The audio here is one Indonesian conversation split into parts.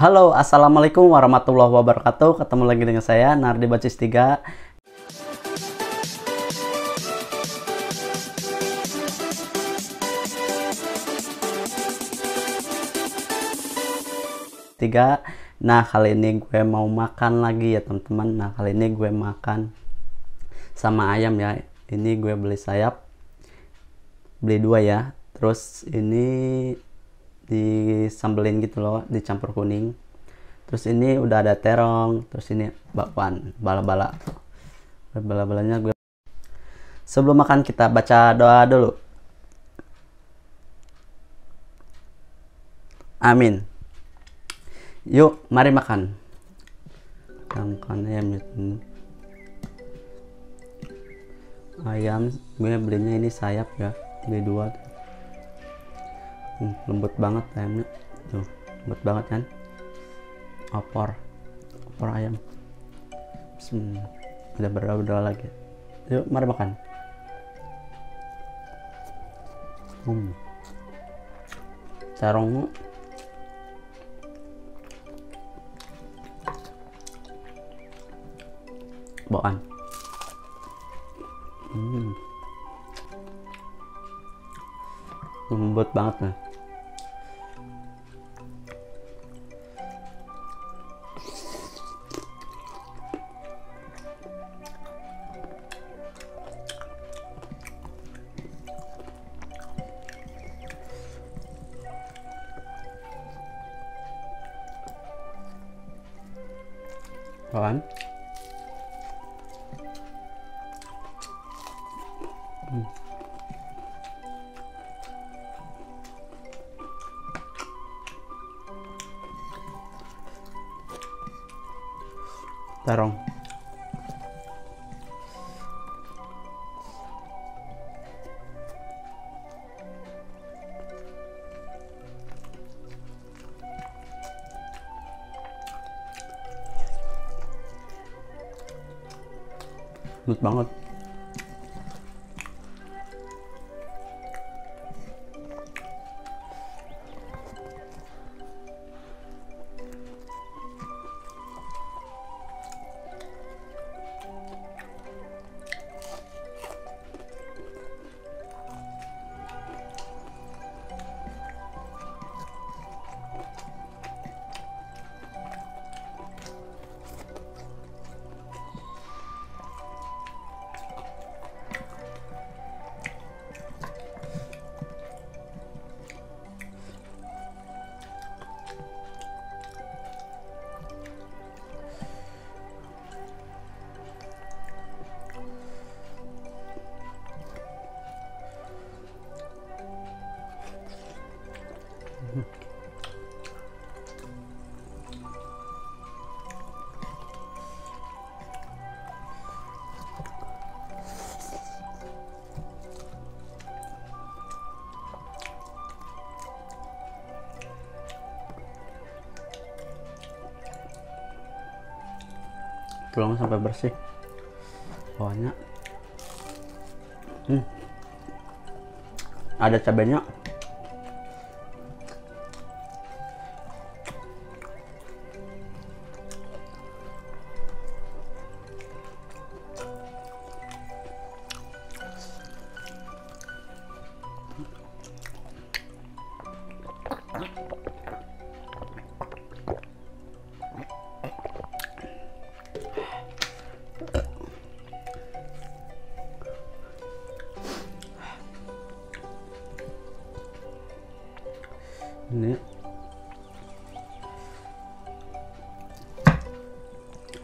Halo, Assalamualaikum warahmatullahi wabarakatuh. Ketemu lagi dengan saya, Nardi Bacis 3. Tiga. Nah, kali ini gue mau makan lagi ya, teman-teman. Nah, kali ini gue makan sama ayam ya. Ini gue beli sayap. Beli dua ya. Terus ini disambelin gitu loh dicampur kuning. Terus ini udah ada terong terus ini bakwan bala-bala. Bala-balanya gue. Sebelum makan kita baca doa dulu. Amin. Yuk mari makan. Makan ayam ayam gue belinya ini sayap ya beli dua hmm, lembut banget ayamnya. Tuh lembut banget kan? Opor. Opor ayam. Hmm, udah berdoa lagi. Yuk mari makan. Hmm. terong bawaan hmm. lembut banget nih kawan hmm. Lembut banget tulang sampai bersih. Bawahnya. Hmm. ada cabenya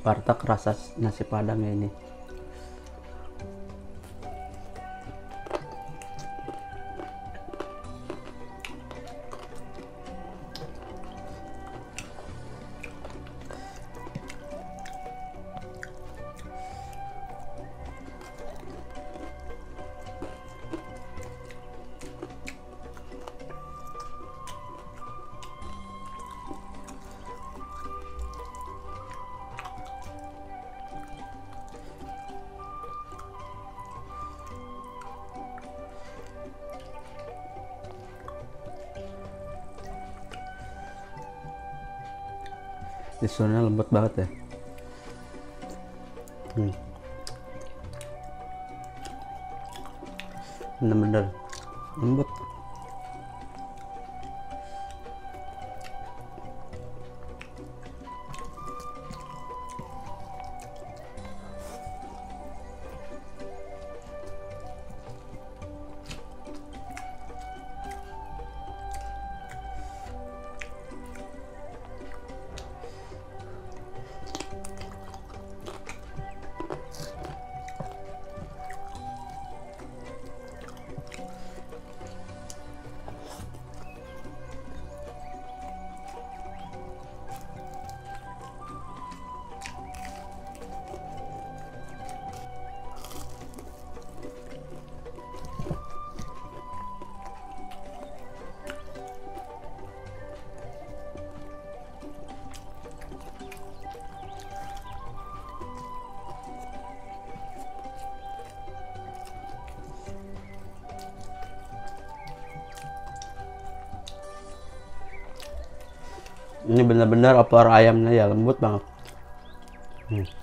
warteg rasa nasi padang ini teksturnya lembut banget ya hmm. bener-bener lembut ini benar-benar opor ayamnya ya lembut banget hmm.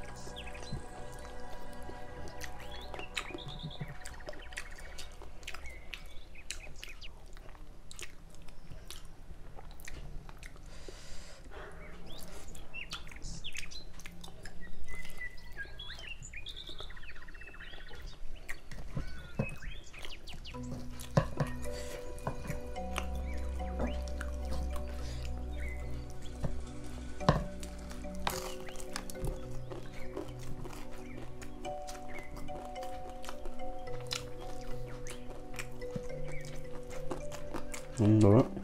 Hmm,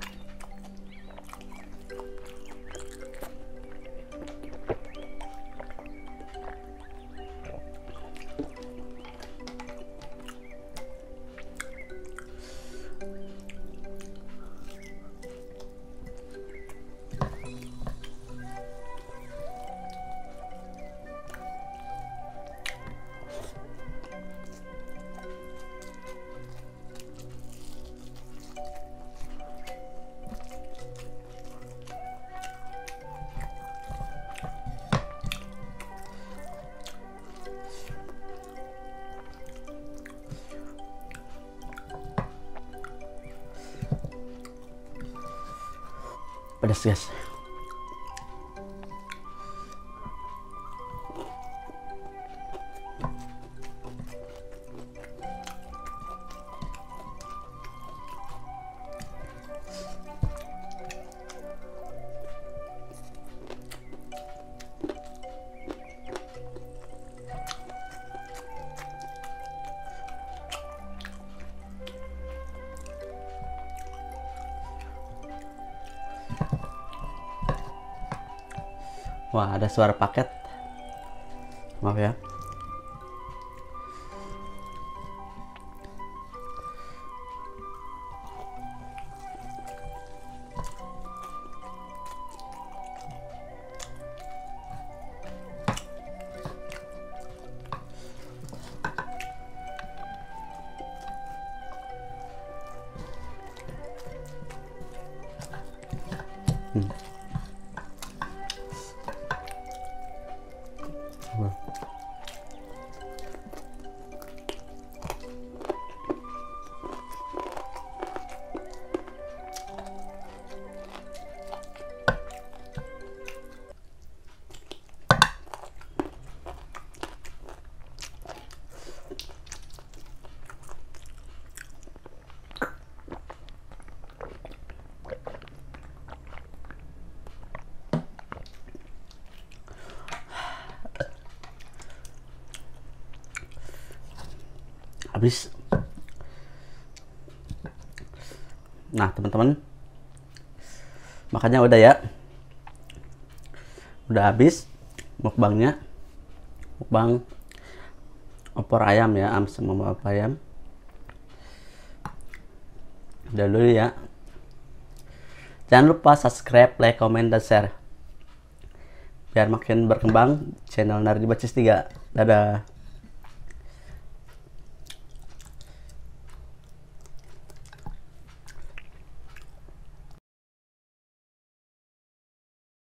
dulu. pedas Wah, ada suara paket. Maaf ya. Hmm. Habis. Nah teman-teman. Makanya udah ya. Udah habis mukbangnya. Mukbang opor ayam ya am sama opor ayam. Udah dulu ya. Jangan lupa subscribe like comment dan share. Biar makin berkembang channel Nardi Bacis 3 dadah